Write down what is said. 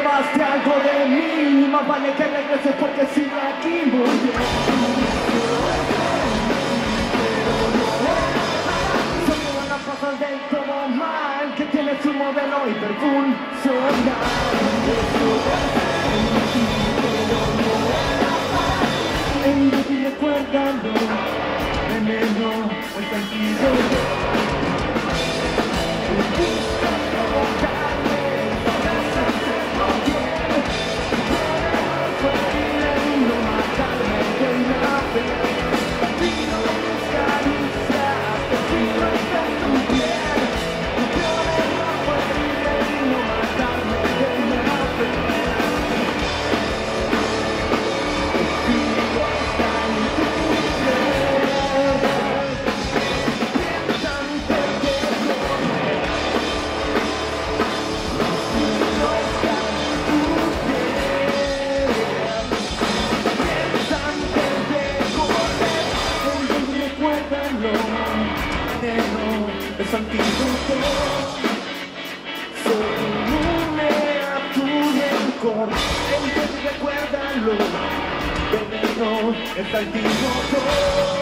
llevaste algo de mí Más vale que regreses porque sigo aquí Son unas pasas del todo mal Que tiene su modelo y perfume es antídoto. Soy inmune a tu rencor. Entonces recuérdalo, veneno, es antídoto.